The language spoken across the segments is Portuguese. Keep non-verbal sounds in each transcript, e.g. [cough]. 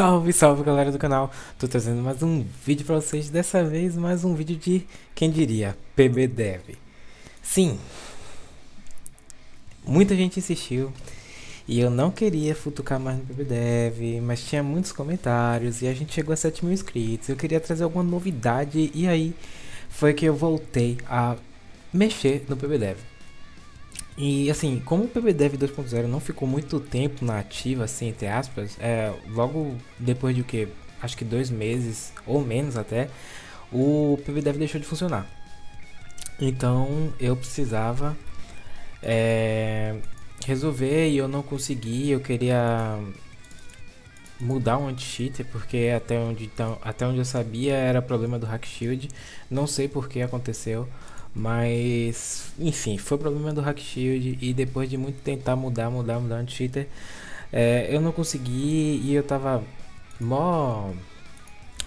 Salve, salve galera do canal, tô trazendo mais um vídeo pra vocês, dessa vez mais um vídeo de, quem diria, PBDev Sim, muita gente insistiu. E eu não queria futucar mais no PBDev, mas tinha muitos comentários e a gente chegou a 7 mil inscritos, eu queria trazer alguma novidade e aí foi que eu voltei a mexer no PBDev e assim, como o PBDev 2.0 não ficou muito tempo na ativa, assim, entre aspas, é, logo depois de o que? Acho que dois meses, ou menos até, o PBDev deixou de funcionar. Então eu precisava é, resolver e eu não consegui, eu queria mudar o anti-cheater, porque até onde, então, até onde eu sabia era problema do Hack Shield, não sei por que aconteceu. Mas, enfim, foi problema do Hack Shield e depois de muito tentar mudar, mudar, mudar no cheater, é, eu não consegui e eu tava mó,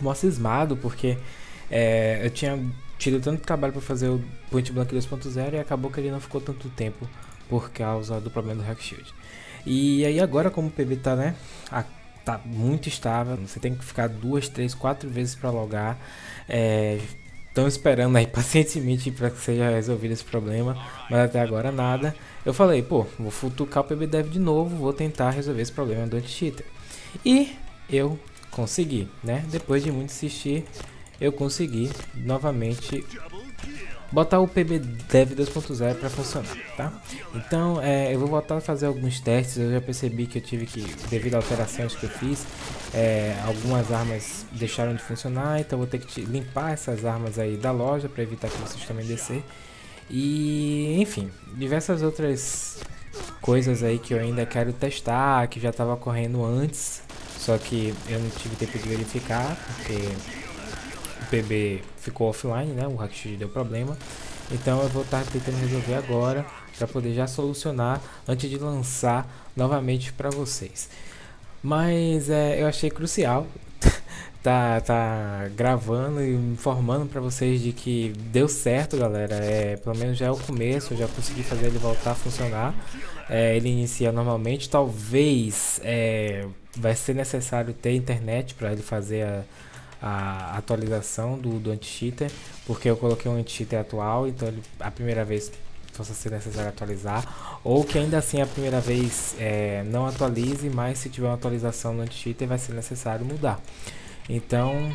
mó cismado porque é, eu tinha tido tanto trabalho para fazer o Point Blank 2.0 e acabou que ele não ficou tanto tempo por causa do problema do Hack Shield. E aí agora como o PB tá, né, a, tá muito estável, você tem que ficar duas, três, quatro vezes para logar, é, estão esperando aí [laughs] pacientemente para que seja resolvido esse problema, mas até agora nada. Eu falei, pô, vou futucar o PBDev de novo, vou tentar resolver esse problema do anti-cheater. E eu consegui, né? Depois de muito insistir, eu consegui novamente botar o PBDev 2.0 para funcionar, tá? Então, é, eu vou voltar a fazer alguns testes, eu já percebi que eu tive que, devido a alterações que eu fiz, é, algumas armas deixaram de funcionar, então vou ter que limpar essas armas aí da loja para evitar que vocês também descer. E, enfim, diversas outras coisas aí que eu ainda quero testar, que já estava correndo antes, só que eu não tive tempo de verificar, porque PB ficou offline, né? O Hackshit deu problema. Então eu vou estar tentando resolver agora para poder já solucionar antes de lançar novamente para vocês. Mas é, eu achei crucial [laughs] tá, tá gravando e informando para vocês de que deu certo, galera. É, pelo menos já é o começo, eu já consegui fazer ele voltar a funcionar. É, ele inicia normalmente, talvez é, vai ser necessário ter internet para ele fazer a a atualização do, do anti-cheater, porque eu coloquei um anti-cheater atual, então ele, a primeira vez possa ser necessário atualizar, ou que ainda assim a primeira vez é, não atualize, mas se tiver uma atualização no anti-cheater vai ser necessário mudar. Então,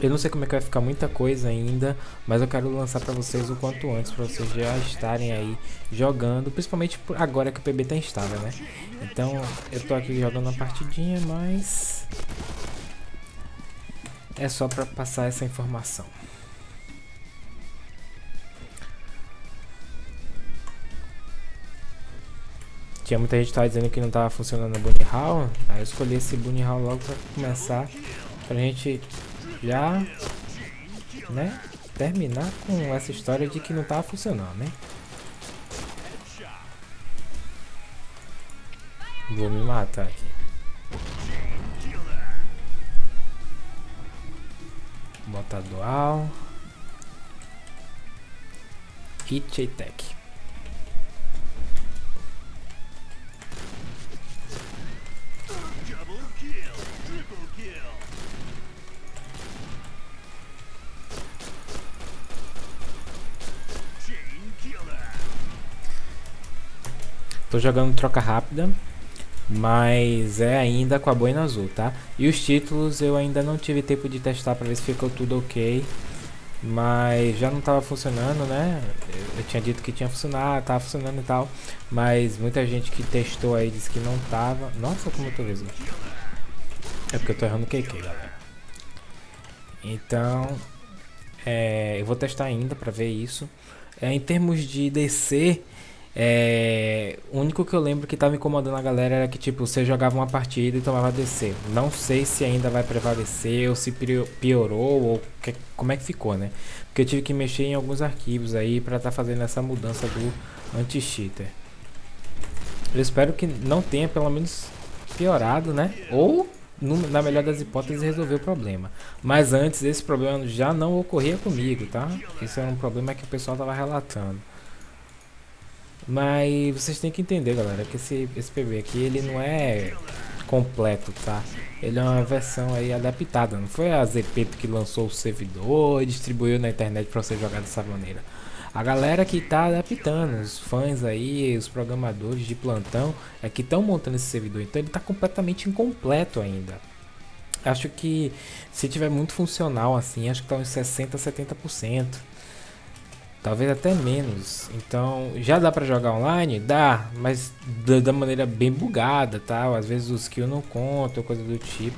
eu não sei como é que vai ficar muita coisa ainda, mas eu quero lançar para vocês o quanto antes, para vocês já estarem aí jogando, principalmente agora que o PB tá instável, né? Então, eu tô aqui jogando uma partidinha, mas é só para passar essa informação. Tinha muita gente que tava dizendo que não estava funcionando a Bunny Hall. Aí eu escolhi esse Bunny Hall logo para começar. Pra gente já, né, terminar com essa história de que não estava funcionando, né? Vou me matar aqui. Bota dual. Hit attack. Tô jogando troca rápida. Mas é ainda com a boina azul, tá? E os títulos eu ainda não tive tempo de testar para ver se ficou tudo ok. Mas já não estava funcionando, né? Eu tinha dito que tinha funcionado, tava funcionando e tal. Mas muita gente que testou aí disse que não tava. Nossa, como eu tô liso. É porque eu tô errando o KK, galera. Então, é, eu vou testar ainda para ver isso. É, em termos de DC, é, o único que eu lembro que tava incomodando a galera era que, tipo, você jogava uma partida e tomava DC. Não sei se ainda vai prevalecer ou se piorou ou que, como é que ficou, né? Porque eu tive que mexer em alguns arquivos aí estar tá fazendo essa mudança do anti-cheater. Eu espero que não tenha pelo menos piorado, né? Ou, no, na melhor das hipóteses, resolver o problema. Mas antes, esse problema já não ocorria comigo, tá? Isso era um problema que o pessoal tava relatando. Mas vocês têm que entender, galera, que esse, esse PB aqui, ele não é completo, tá? ele é uma versão aí adaptada. Não foi a ZP que lançou o servidor e distribuiu na internet para você jogar dessa maneira. A galera que está adaptando, os fãs aí, os programadores de plantão, é que estão montando esse servidor. Então ele está completamente incompleto ainda. Acho que se tiver muito funcional assim, acho que está uns 60, 70%. Talvez até menos. Então, já dá para jogar online? Dá, mas da, da, maneira bem bugada, tal. Às vezes os kills não contam, coisa do tipo.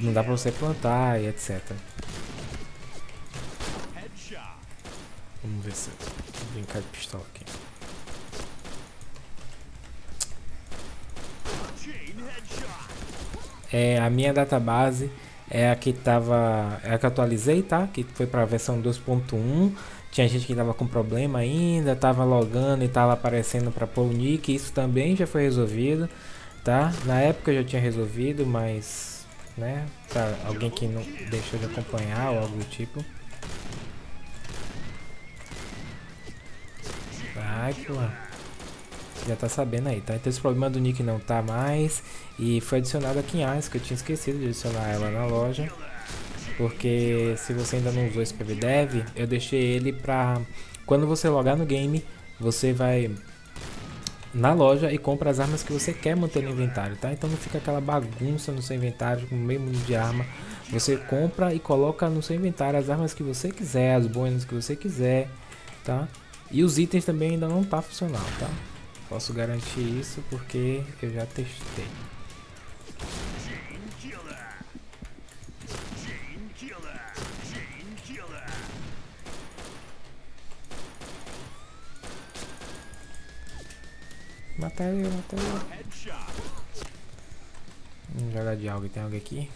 Não dá pra você plantar e etc. Vamos ver se vou brincar de pistola aqui. É, a minha database é a que tava, é a que atualizei, tá? Que foi para a versão 2.1. Tinha gente que tava com problema ainda, tava logando e tava aparecendo para pôr o nick, isso também já foi resolvido, tá? Na época eu já tinha resolvido, mas, né, para alguém que não deixou de acompanhar ou algo do tipo. Ai, Já tá sabendo aí, tá? Então esse problema do nick não tá mais. E foi adicionado aqui em Ice, que eu tinha esquecido de adicionar ela na loja. Porque se você ainda não usou esse PBDev, eu deixei ele pra... Quando você logar no game, você vai na loja e compra as armas que você quer manter no inventário, tá? Então não fica aquela bagunça no seu inventário com o mesmo de arma. Você compra e coloca no seu inventário as armas que você quiser, as boinas que você quiser, tá? E os itens também ainda não tá funcional, tá? Posso garantir isso porque eu já testei. Mata ele, mata ele. Vamos jogar de algo. Tem algo aqui?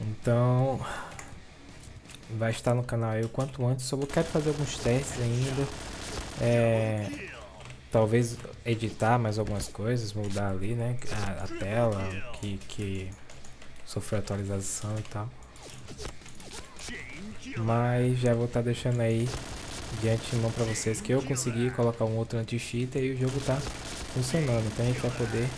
Então vai estar no canal o quanto antes. Só quero fazer alguns testes ainda. É, talvez editar mais algumas coisas, mudar ali, né? A, a tela que, que sofreu atualização e tal. Mas já vou estar tá deixando aí de antemão para vocês que eu consegui colocar um outro anti-cheat e o jogo tá funcionando. Então a gente vai poder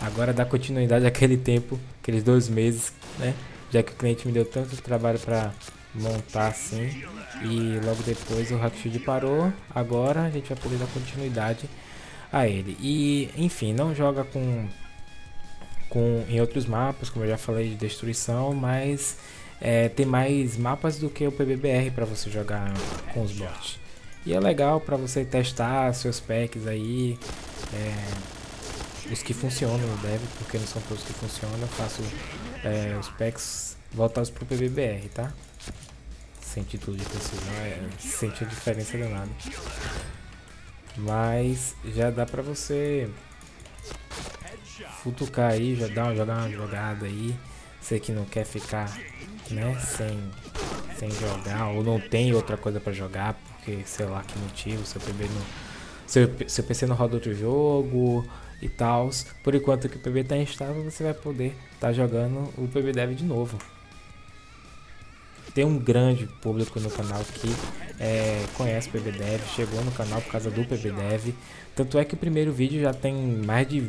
agora dar continuidade àquele tempo, aqueles dois meses, né? Já que o cliente me deu tanto trabalho para montar assim e logo depois o Hackshield parou. Agora a gente vai poder dar continuidade a ele. E enfim não joga com com em outros mapas como eu já falei de destruição mas é, tem mais mapas do que o PBBR para você jogar com os bots. E é legal para você testar seus packs aí é, os que funcionam no dev porque não são todos que funcionam. Eu faço é, os packs voltados para o PBBR tá sem título de precisão, é, sente a diferença danada. Mas já dá pra você futucar aí, já dá jogar uma jogada aí. Você que não quer ficar né, sem, sem jogar ou não tem outra coisa pra jogar, porque sei lá que motivo, seu PB não. Seu, seu PC não roda outro jogo e tal. Por enquanto que o PB tá instável, você vai poder estar tá jogando o PB Dev de novo tem um grande público no canal que é, conhece o PBDev, chegou no canal por causa do PBDev. Tanto é que o primeiro vídeo já tem mais de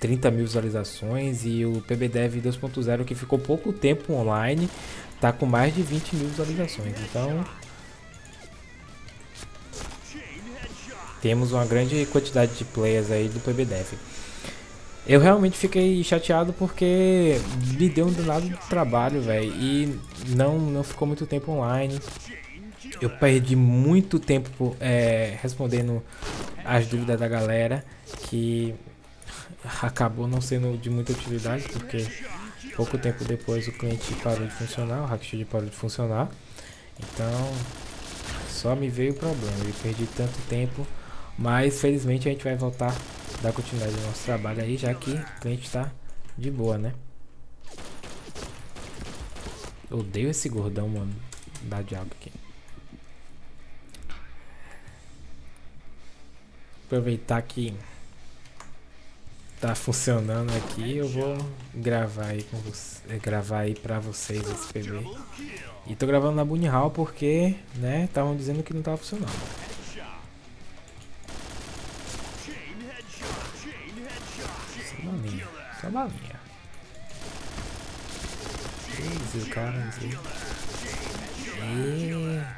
30 mil visualizações e o PBDev 2.0 que ficou pouco tempo online tá com mais de 20 mil visualizações. Então temos uma grande quantidade de players aí do PBDev. Eu realmente fiquei chateado porque me deu um danado de trabalho, velho. E não, não ficou muito tempo online. Eu perdi muito tempo é, respondendo as dúvidas da galera. Que acabou não sendo de muita utilidade. Porque pouco tempo depois o cliente parou de funcionar. O Hackshield parou de funcionar. Então só me veio o problema. Eu perdi tanto tempo. Mas felizmente a gente vai voltar dar continuidade ao nosso trabalho aí, já que o cliente está de boa, né? odeio esse gordão, mano. Da diabo aqui. Aproveitar que tá funcionando aqui, eu vou gravar aí com você, gravar aí pra vocês esse PB. E tô gravando na Bunny Hall porque, né, estavam dizendo que não tava funcionando. Cara. Easy.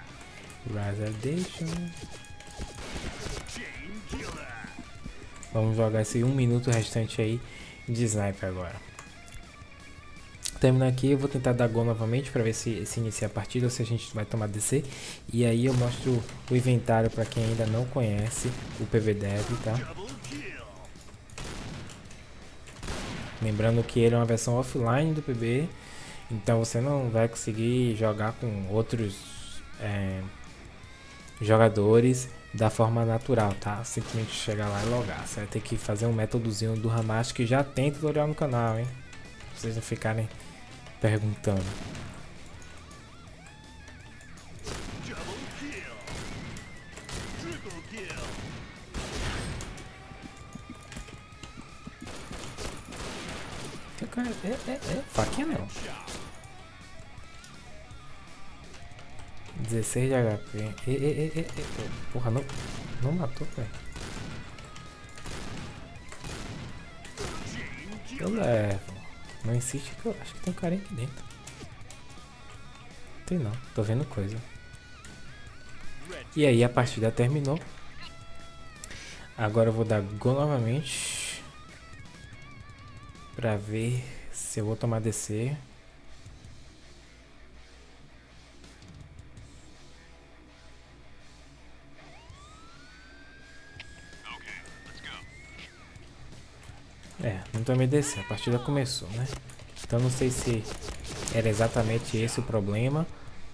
Razardation. Vamos jogar esse um minuto restante aí de sniper agora. Terminando aqui, eu vou tentar dar gol novamente para ver se, se inicia a partida ou se a gente vai tomar DC. E aí eu mostro o inventário para quem ainda não conhece o PVDev, tá? Lembrando que ele é uma versão offline do PB, então você não vai conseguir jogar com outros é, jogadores da forma natural, tá? Simplesmente chegar lá e logar. Você vai ter que fazer um métodozinho do Hamash que já tem tutorial no canal, hein? Pra vocês não ficarem perguntando. É, é, é, faquinha não. 16 de HP. E, e, e, Porra, não, não matou, velho. Eu levo. Não insiste que eu acho que tem um carinha aqui dentro. Tem não, tô vendo coisa. E aí a partida terminou. Agora eu vou dar gol novamente. Pra ver se eu vou tomar DC. É, não tomei DC, a partida começou, né? Então não sei se era exatamente esse o problema,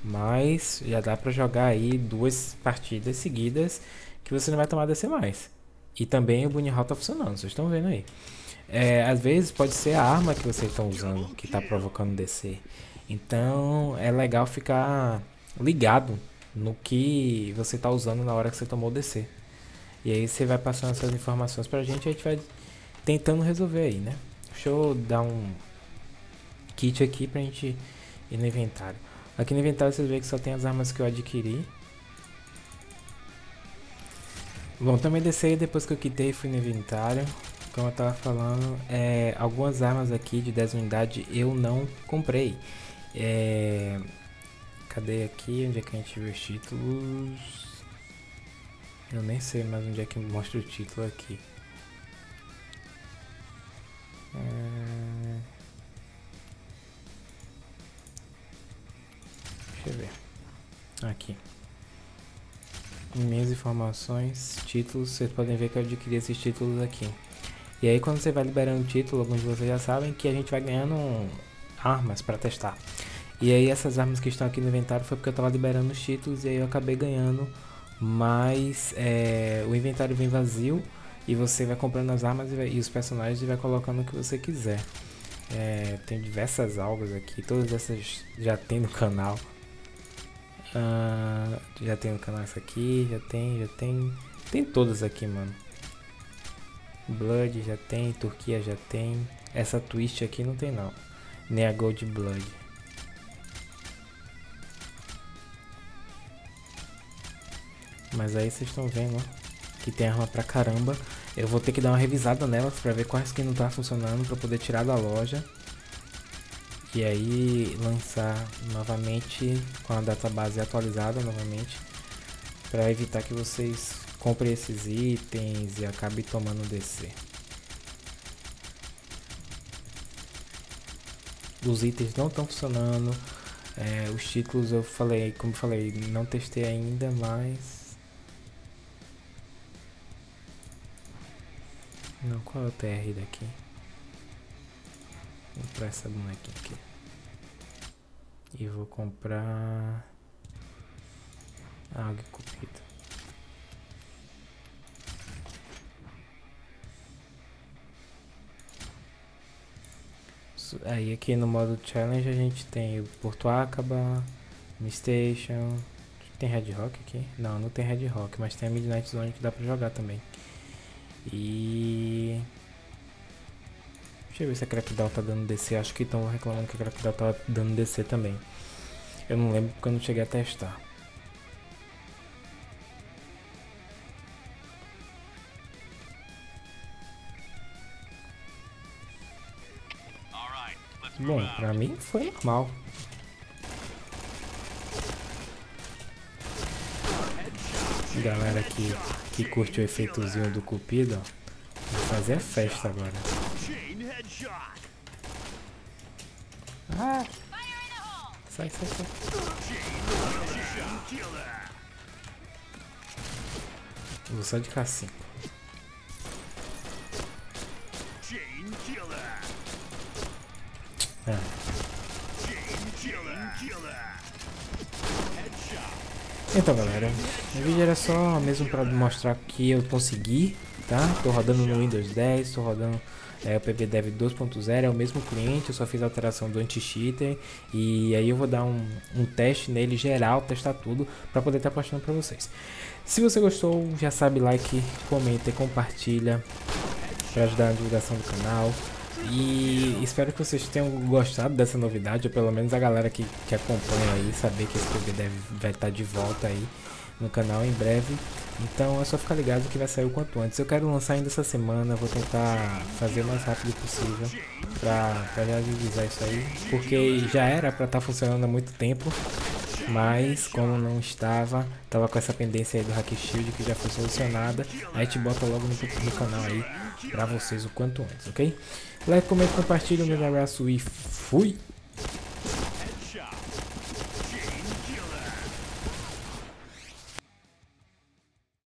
mas já dá pra jogar aí duas partidas seguidas que você não vai tomar DC mais. E também o Bunny Hall tá funcionando, vocês estão vendo aí. É, às vezes pode ser a arma que vocês estão usando que está provocando DC. Então é legal ficar ligado no que você está usando na hora que você tomou o DC. E aí você vai passando essas informações pra gente e a gente vai tentando resolver aí, né? Deixa eu dar um kit aqui pra gente ir no inventário. Aqui no inventário vocês veem que só tem as armas que eu adquiri. Bom, também desci depois que eu quitei fui no inventário. Como eu tava falando, é, algumas armas aqui de 10 unidades eu não comprei. É, cadê aqui? Onde é que a gente viu os títulos? Eu nem sei mais onde é que mostra o título aqui. É... Deixa eu ver. Aqui. Minhas informações, títulos, vocês podem ver que eu adquiri esses títulos aqui. E aí quando você vai liberando o título, alguns de vocês já sabem que a gente vai ganhando armas para testar. E aí essas armas que estão aqui no inventário foi porque eu estava liberando os títulos e aí eu acabei ganhando, mas é, o inventário vem vazio e você vai comprando as armas e, vai, e os personagens e vai colocando o que você quiser. É, tem diversas algas aqui, todas essas já tem no canal. Uh, já tem no canal essa aqui, já tem, já tem. Tem todas aqui, mano. Blood já tem, Turquia já tem. Essa twist aqui não tem não. Nem a Gold Blood. Mas aí vocês estão vendo, ó que tem arma pra caramba. Eu vou ter que dar uma revisada nelas pra ver quais que não tá funcionando pra poder tirar da loja. E aí lançar novamente com a database atualizada novamente. Pra evitar que vocês comprem esses itens e acabem tomando DC. Os itens não estão funcionando. É, os títulos eu falei, como eu falei, não testei ainda, mas Não, qual é o TR daqui? Vou comprar essa bonequinha aqui. E vou comprar... Água cupida. Aí aqui no modo challenge a gente tem o Porto Acaba, Station. Tem Red Rock aqui? Não, não tem Red Rock, mas tem a Midnight Zone que dá pra jogar também. E... Deixa eu ver se a Crackdown tá dando DC. Acho que estão reclamando que a Crackdown tá dando DC também. Eu não lembro porque eu não cheguei a testar. Bom, pra mim foi normal. Galera que, que curte o efeitozinho do cupido, ó. Vou fazer a festa agora. Ah! Sai, sai, sai. Vou só de K5. Então galera, o vídeo era só mesmo para mostrar que eu consegui, tá? Tô rodando no Windows 10, tô rodando é, o PBDev 2.0, é o mesmo cliente, eu só fiz a alteração do anti-cheater e aí eu vou dar um, um teste nele geral, testar tudo para poder estar tá postando para vocês. Se você gostou, já sabe, like, comenta e compartilha para ajudar na divulgação do canal. E espero que vocês tenham gostado dessa novidade, ou pelo menos a galera que, que acompanha aí, saber que esse PB vai estar de volta aí no canal em breve. Então é só ficar ligado que vai sair o quanto antes. Eu quero lançar ainda essa semana, vou tentar fazer o mais rápido possível pra, pra já avisar isso aí. Porque já era pra estar tá funcionando há muito tempo, mas como não estava, tava com essa pendência aí do Hack Shield que já foi solucionada. A gente bota logo no, no canal aí pra vocês o quanto antes, ok? Like, comenta, compartilha, um grande abraço e fui!